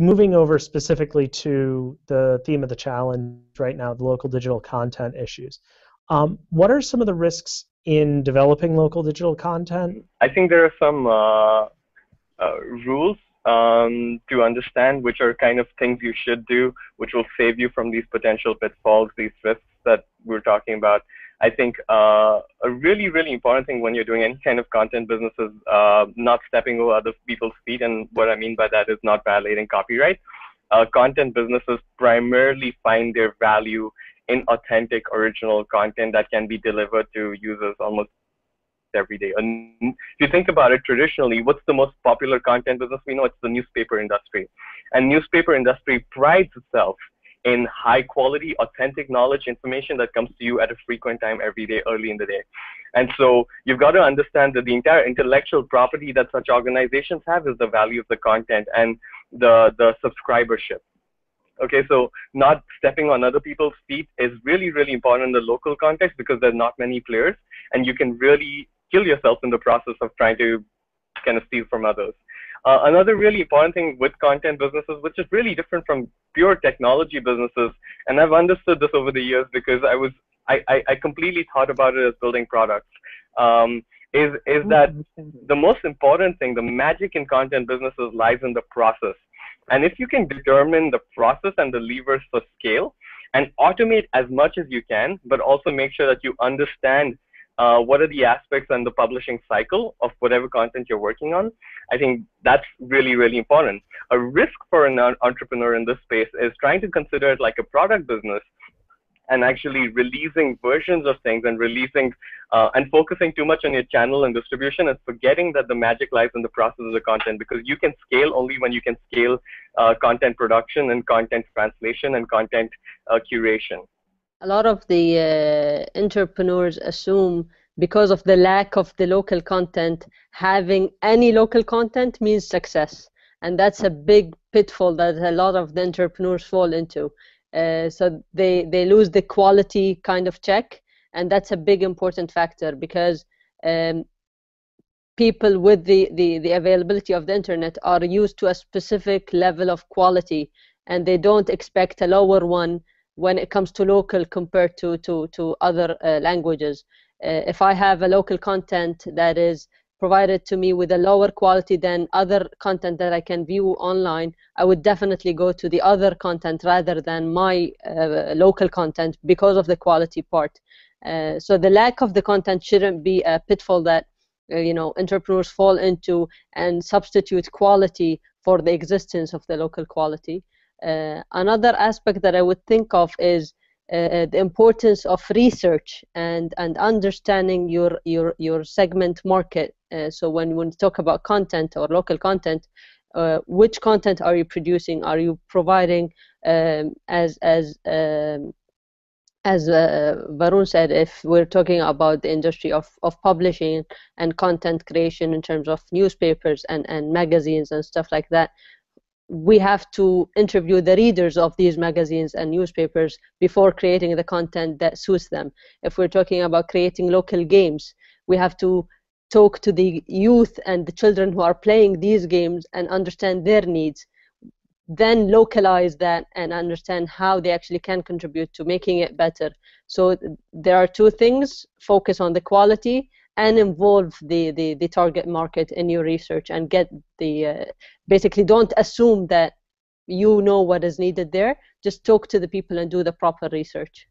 moving over specifically to the theme of the challenge right now, the local digital content issues. Um, what are some of the risks in developing local digital content? I think there are some uh, uh, rules um, to understand, which are kind of things you should do, which will save you from these potential pitfalls, these risks that we're talking about. I think uh, a really, really important thing when you're doing any kind of content business is uh, not stepping over other people's feet. And what I mean by that is not violating copyright. Uh, content businesses primarily find their value in authentic, original content that can be delivered to users almost every day. And if you think about it traditionally, what's the most popular content business? We know it's the newspaper industry. And newspaper industry prides itself in high quality, authentic knowledge information that comes to you at a frequent time every day, early in the day. And so you've got to understand that the entire intellectual property that such organizations have is the value of the content and the, the subscribership. Okay, so not stepping on other people's feet is really, really important in the local context because there are not many players and you can really kill yourself in the process of trying to kind of steal from others. Uh, another really important thing with content businesses, which is really different from pure technology businesses, and I've understood this over the years because I was I, I, I completely thought about it as building products. Um, is is that the most important thing? The magic in content businesses lies in the process, and if you can determine the process and the levers for scale, and automate as much as you can, but also make sure that you understand uh, what are the aspects and the publishing cycle of whatever content you're working on. I think that's really, really important. A risk for an entrepreneur in this space is trying to consider it like a product business and actually releasing versions of things and releasing uh, and focusing too much on your channel and distribution and forgetting that the magic lies in the process of the content because you can scale only when you can scale uh, content production and content translation and content uh, curation a lot of the uh, entrepreneurs assume because of the lack of the local content, having any local content means success. And that's a big pitfall that a lot of the entrepreneurs fall into. Uh, so they, they lose the quality kind of check, and that's a big important factor because um, people with the, the, the availability of the internet are used to a specific level of quality, and they don't expect a lower one when it comes to local compared to to to other uh, languages. Uh, if I have a local content that is provided to me with a lower quality than other content that I can view online, I would definitely go to the other content rather than my uh, local content because of the quality part. Uh, so the lack of the content shouldn't be a pitfall that uh, you know entrepreneurs fall into and substitute quality for the existence of the local quality. Uh, another aspect that I would think of is uh, the importance of research and, and understanding your, your, your segment market. Uh, so when, when you talk about content or local content, uh, which content are you producing? Are you providing um, as as um, as uh, Varun said, if we're talking about the industry of, of publishing and content creation in terms of newspapers and, and magazines and stuff like that, we have to interview the readers of these magazines and newspapers before creating the content that suits them. If we're talking about creating local games, we have to talk to the youth and the children who are playing these games and understand their needs. Then localize that and understand how they actually can contribute to making it better. So there are two things focus on the quality and involve the, the, the target market in your research and get the uh, basically don't assume that you know what is needed there. Just talk to the people and do the proper research